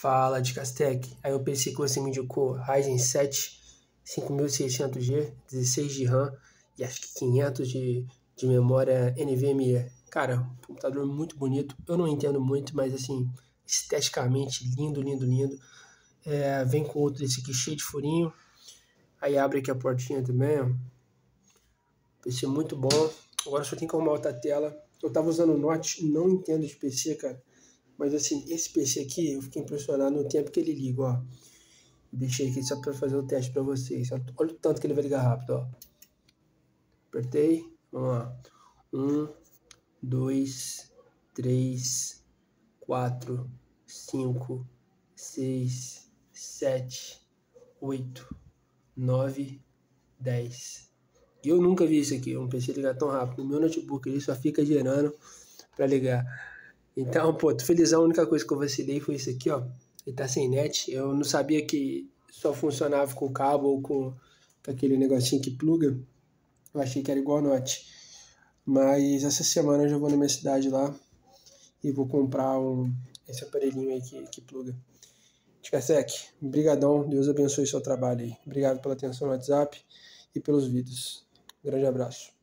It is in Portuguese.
Fala de Castec. Aí eu pensei que você me indicou Ryzen 7 5600G, 16 de RAM e acho que 500 de, de memória NVMe. Cara, computador muito bonito. Eu não entendo muito, mas assim, esteticamente lindo, lindo, lindo. É, vem com outro desse aqui cheio de furinho. Aí abre aqui a portinha também. PC muito bom. Agora só tem que arrumar outra tela. Eu tava usando o Note, não entendo de PC, cara. Mas assim, esse PC aqui, eu fiquei impressionado no tempo que ele liga, ó. Deixei aqui só para fazer o teste para vocês. Olha o tanto que ele vai ligar rápido, ó. Apertei. Vamos lá. Um, dois, três, quatro, cinco, seis, sete, oito, nove, dez. Eu nunca vi isso aqui, um PC ligar tão rápido. No meu notebook ele só fica gerando para ligar. Então, pô, tô felizão. A única coisa que eu vacilei foi isso aqui, ó. Ele tá sem net. Eu não sabia que só funcionava com cabo ou com, aquele negocinho que pluga. Eu achei que era igual Note. Mas essa semana eu já vou na minha cidade lá e vou comprar um, esse aparelhinho aí que, que pluga. Ticasec, brigadão. Deus abençoe seu trabalho aí. Obrigado pela atenção no WhatsApp e pelos vídeos. grande abraço.